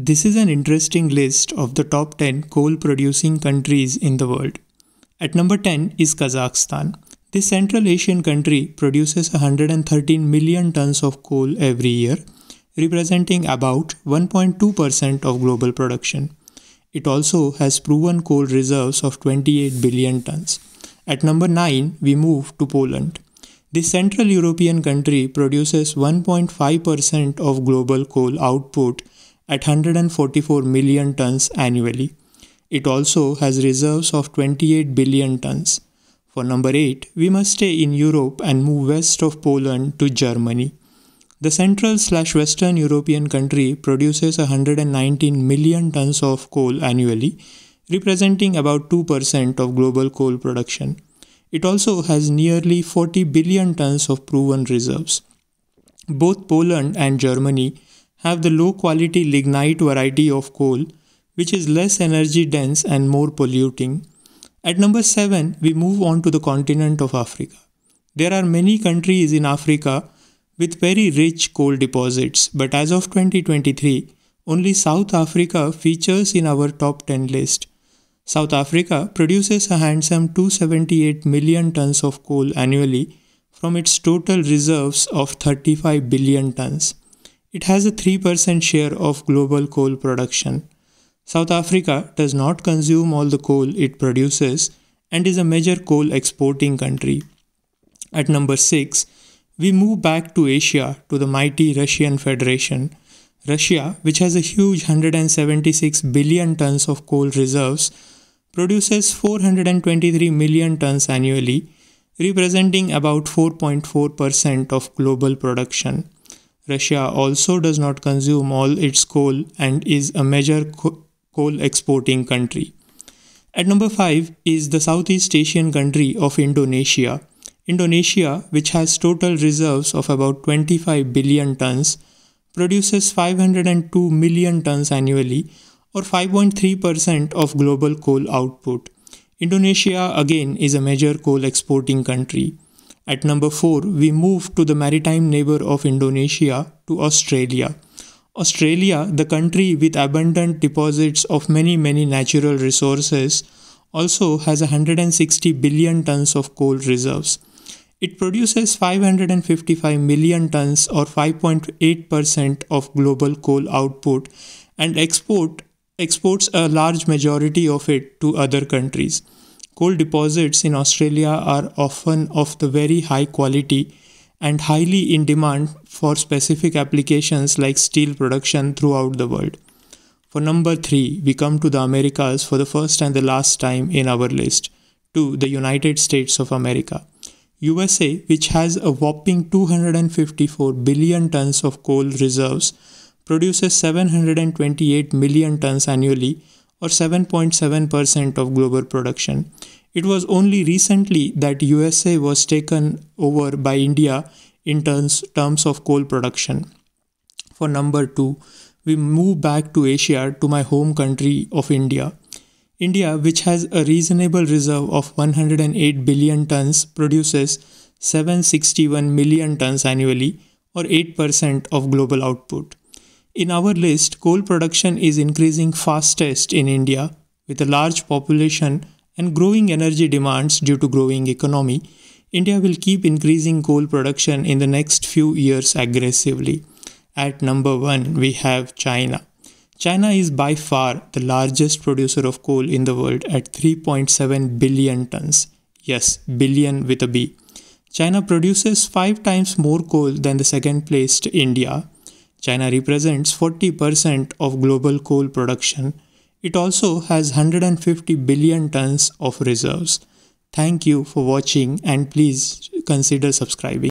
This is an interesting list of the top 10 coal producing countries in the world. At number 10 is Kazakhstan. This Central Asian country produces 113 million tons of coal every year, representing about 1.2% of global production. It also has proven coal reserves of 28 billion tons. At number 9, we move to Poland. This Central European country produces 1.5% of global coal output at 144 million tons annually. It also has reserves of 28 billion tons. For number 8, we must stay in Europe and move west of Poland to Germany. The central slash western European country produces 119 million tons of coal annually, representing about 2% of global coal production. It also has nearly 40 billion tons of proven reserves. Both Poland and Germany have the low quality lignite variety of coal, which is less energy dense and more polluting. At number 7, we move on to the continent of Africa. There are many countries in Africa with very rich coal deposits, but as of 2023, only South Africa features in our top 10 list. South Africa produces a handsome 278 million tons of coal annually from its total reserves of 35 billion tons. It has a 3% share of global coal production. South Africa does not consume all the coal it produces and is a major coal exporting country. At number 6, we move back to Asia to the mighty Russian Federation. Russia, which has a huge 176 billion tons of coal reserves, produces 423 million tons annually, representing about 4.4% of global production. Russia also does not consume all its coal and is a major co- coal exporting country. At number 5 is the Southeast Asian country of Indonesia. Indonesia, which has total reserves of about 25 billion tons, produces 502 million tons annually or 5.3% of global coal output. Indonesia again is a major coal exporting country. At number 4, we move to the maritime neighbor of Indonesia to Australia. Australia, the country with abundant deposits of many, many natural resources, also has 160 billion tons of coal reserves. It produces 555 million tons or 5.8% of global coal output and export exports a large majority of it to other countries. Coal deposits in Australia are often of the very high quality and highly in demand for specific applications like steel production throughout the world. For number 3, we come to the Americas for the first and the last time in our list, to the United States of America. USA, which has a whopping 254 billion tons of coal reserves, produces 728 million tons annually or 7.7% of global production. It was only recently that USA was taken over by India in terms, terms of coal production. For number 2, we move back to Asia to my home country of India. India, which has a reasonable reserve of 108 billion tons, produces 761 million tons annually or 8% of global output. In our list, coal production is increasing fastest in India with a large population and growing energy demands due to growing economy. India will keep increasing coal production in the next few years aggressively. At number 1, we have China. China is by far the largest producer of coal in the world at 3.7 billion tons. Yes, billion with a B. China produces 5 times more coal than the second placed India China represents 40% of global coal production. It also has 150 billion tons of reserves. Thank you for watching and please consider subscribing.